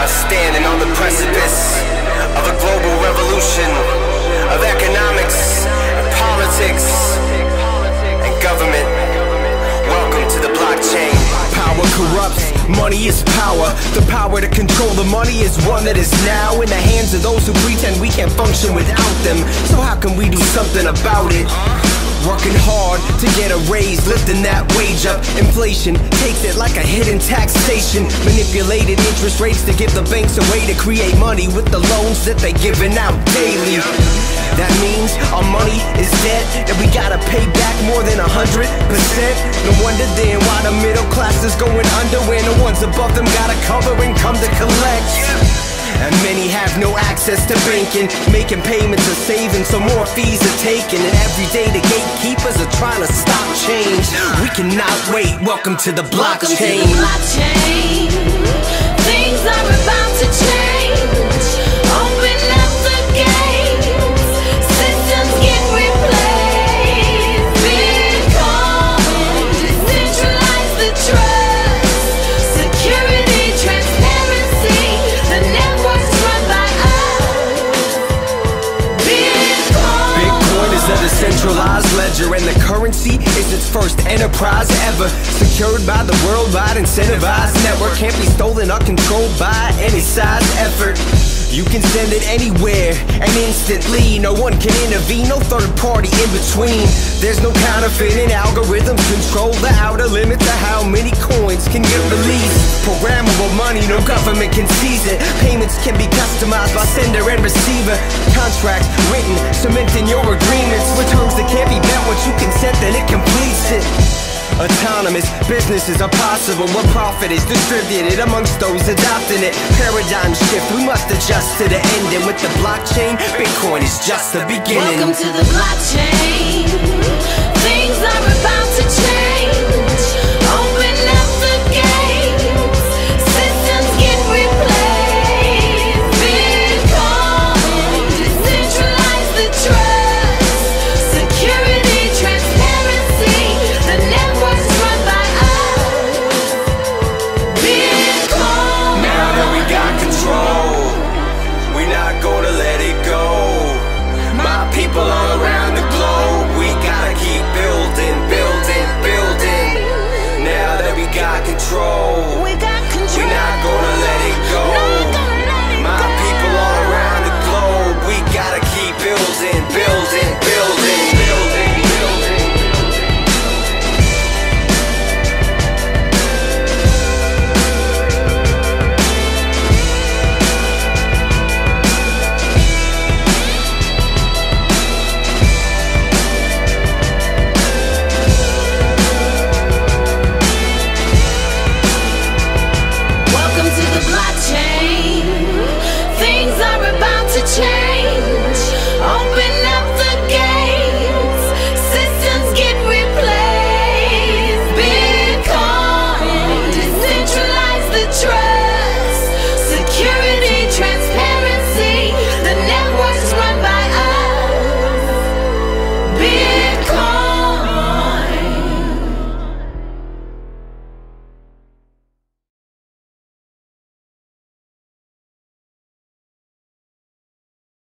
now standing on the precipice of a global revolution of economics and politics and government. Welcome to the blockchain. Power corrupts. Money is power. The power to control the money is one that is now in the hands of those who pretend we can't function without them. So how can we do something about it? Working hard to get a raise, lifting that wage up. Inflation takes it like a hidden taxation. Manipulated interest rates to give the banks a way to create money with the loans that they're giving out daily. That means our money is debt, and we gotta pay back more than a hundred percent. No wonder then why the middle class is going under when the ones above them gotta cover and come to collect. And many have no access to banking Making payments or saving so more fees are taken. And every day the gatekeepers are trying to stop change. We cannot wait, welcome to the blockchain. Welcome to the blockchain ledger And the currency is its first enterprise ever. Secured by the worldwide incentivized network Can't be stolen or controlled by any size effort. You can send it anywhere and instantly. No one can intervene, no third party in between. There's no counterfeiting algorithms control the outer limits of how many coins can get released. Programmable money, no government can seize it Payments can be customized by sender and receiver Contracts written, cementing your agreements With terms that can't be met once you consent then it completes it Autonomous businesses are possible when profit is distributed amongst those adopting it. Paradigm shift, we must adjust to the ending. With the blockchain, Bitcoin is just the beginning. Welcome to the blockchain. control.